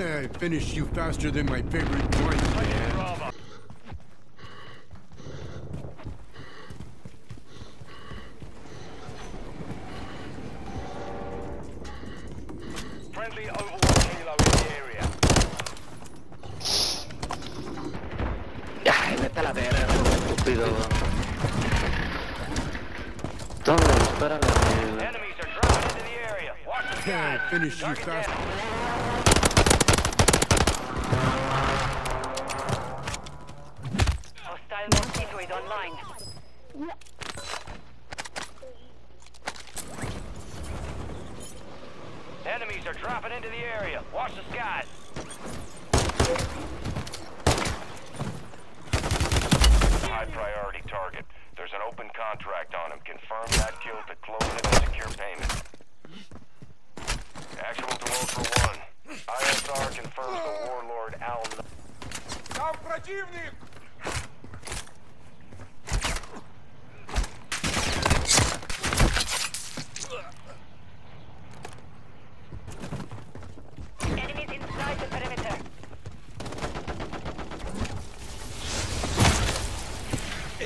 I finished you faster than my favorite joint, man. Friendly Overwatch Halo in the area. Ay, vete a la verga, estúpido. ¿Dónde? Espérame. Enemies are dropping into the area. Watch the I skies. finished you Target faster. online. Enemies are dropping into the area. Watch the skies. High priority target. There's an open contract on him. Confirm that kill to close it and secure payment. Actual to Ultra One. ISR confirms the warlord Al. Там противник!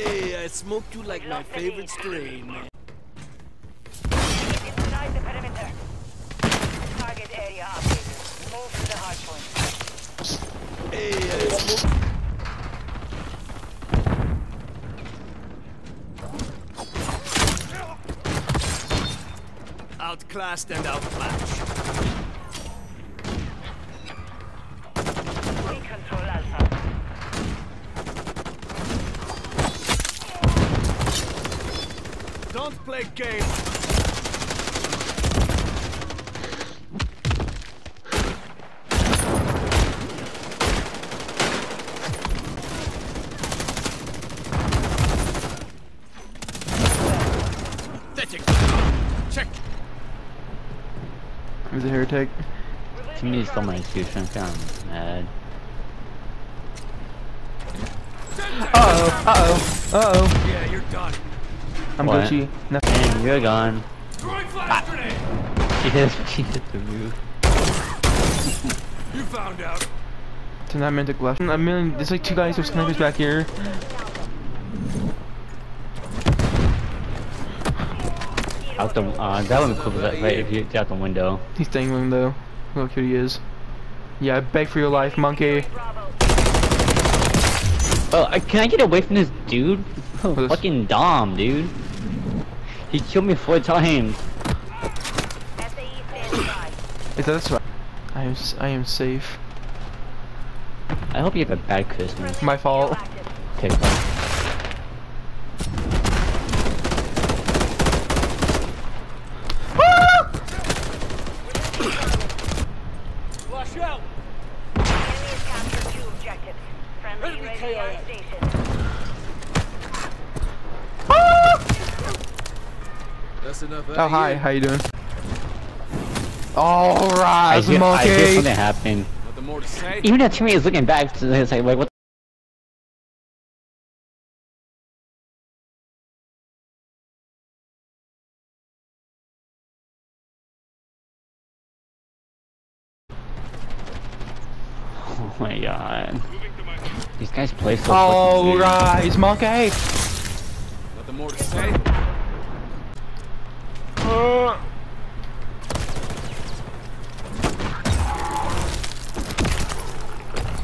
Hey, I smoked you like my favorite strain, man. Inside the perimeter. Target area. Move to the point. Outclassed and outmatched. Don't play games. Pathetic. Check. Who's a heretic? To me, it's still my excuse. I'm kind of mad. Uh-oh, uh-oh, uh-oh. Yeah, you're done. I'm What? Gucci. No. And you're gone. Throwing flash. She hit, she hit the roof. You found out. To that Mantic left. A million, there's like two guys with snipers back here. Out the, uh, that one could be right if you out the window. He's dangling though. Look who he is. Yeah, I beg for your life, monkey. Oh, can I get away from this dude? Oh, fucking Dom, dude. He killed me four times. SAE standing by. Is that that's right? I am, s- I am safe. I hope you have a bad Christmas. My fault. Active. Okay, fine. Out. Enemy has captured two objectives. Friendly Enemy ready on KIA. station. That's enough. Oh hi, how you doing? Alright, I hear, I hear something happen. Nothing more to say. Even that teammate is looking back, so it's like, wait, what? Oh my god. These guys play so. Alright, monkey. Nothing more to say.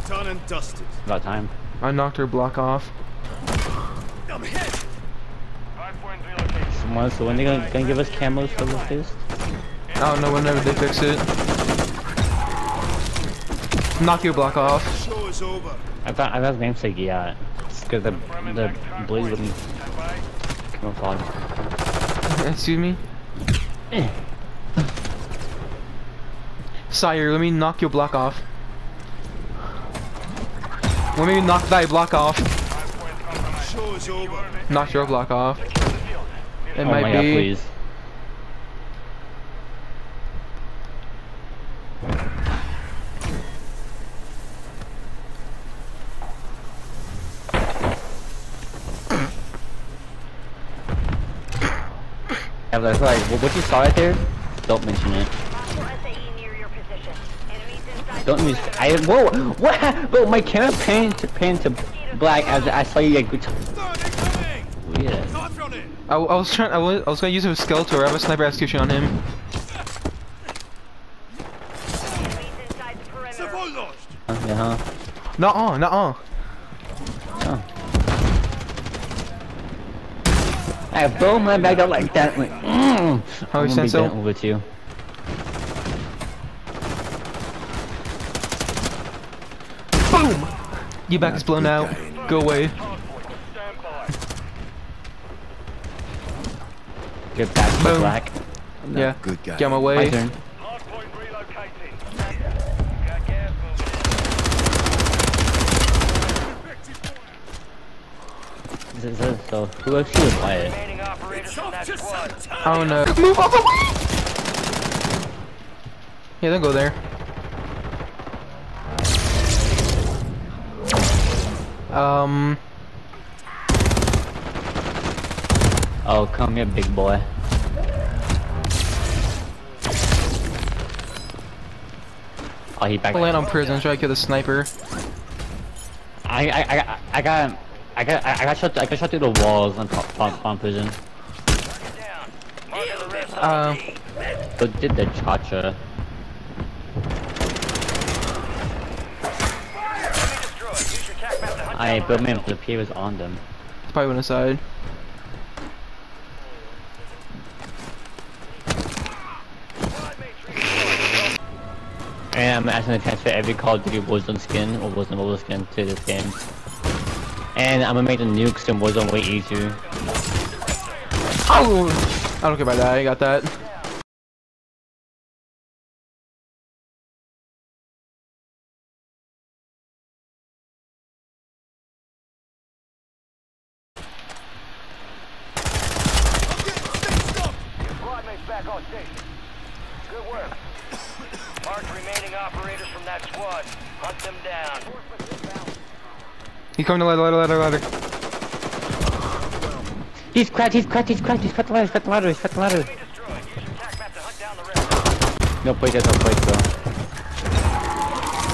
Done and dusted. About time. I knocked her block off. I'm hit. Five. Someone, so when they gonna, gonna give us camos for the fist? I don't know whenever they fix it. Knock your block off. Show is over. I thought I thought his namesake yeah. It's cause the Confirming the back to hard blaze point. wouldn't Stand by. camouflage. Excuse me? Sire, let me knock your block off. Let me knock that block off. Five points compromised. Show is over. Knock your block off. Secure the field. It oh might my god, be. Yeah, that's like, what you saw right there, don't mention it. Hostile SAE near your position. Enemies inside Don't use. I whoa. What? Bro, my camera panned to pan to black as I saw you like. Stun incoming! Weird. Not from it! I, I was trying. I was, I was gonna use a Skeletor. I have a sniper execution on him. Enemies inside the perimeter. Zavolność! Yeah, huh? Not on. Not on. Oh. I blow my bag out like that. Like, mm. How I'm you gonna be so? bent over to you. Boom. Your back is blown out. Go away. Get back to Boom. black. Yeah. Good guy. Get my My way. turn. So, so, so who actually was quiet? Remaining operators from that squad. Oh no. Move out the way. Yeah, don't go there. Um. Oh, come here, big boy. Oh, he back. Land on prison. Try to kill the sniper. I, I, I, I got, I got, I got shot. I got shot through the walls on top, top, top prison. Down. Marking the rest of Uh, So did the cha-cha. Enemy destroyed. Use your tac map to hunt I but the man, the P was on them. probably went aside. And I'm asking to transfer every Call of Duty Warzone skin or Warzone mobile skin to this game. And I'm gonna make the nukes and in Warzone way easier. Oh! I don't care about that. I got that. Squad mates back on station. Good work. Mark remaining operators from that squad. Hunt them down. He's coming to ladder, ladder, ladder, ladder. He's cracked, he's cracked, he's cracked, he's cracked the ladder, he's cracked the ladder, he's cracked the ladder. Enemy destroyed. Use your tac map to hunt down the rest. No place, there's no place though.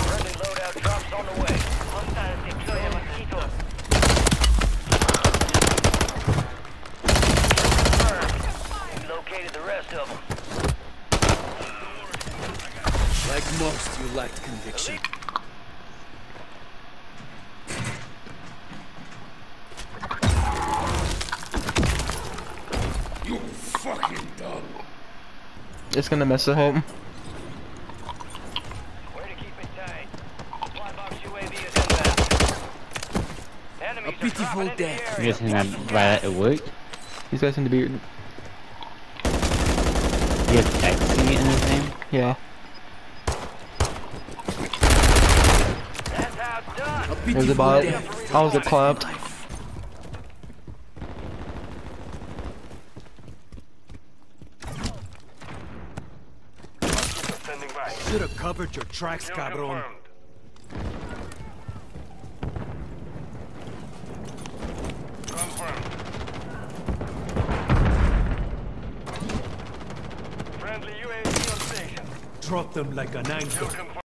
Friendly loadout drops on the way. Hostiles deploy a mosquito. Confirmed. We located the rest of them. Like most, you lacked conviction. It's gonna mess up. Way it tight. Supply box UAV is inbound. Enemies A pitiful are dropping into death. the You area. guys think that right it worked? These guys seem to be. He has XC in his name? Yeah. That's how it's done. There's a bot. I was a clapped. Should have covered your tracks, Kill cabron. confirmed. Confirmed. Friendly UAV on station. Drop them like an anchor.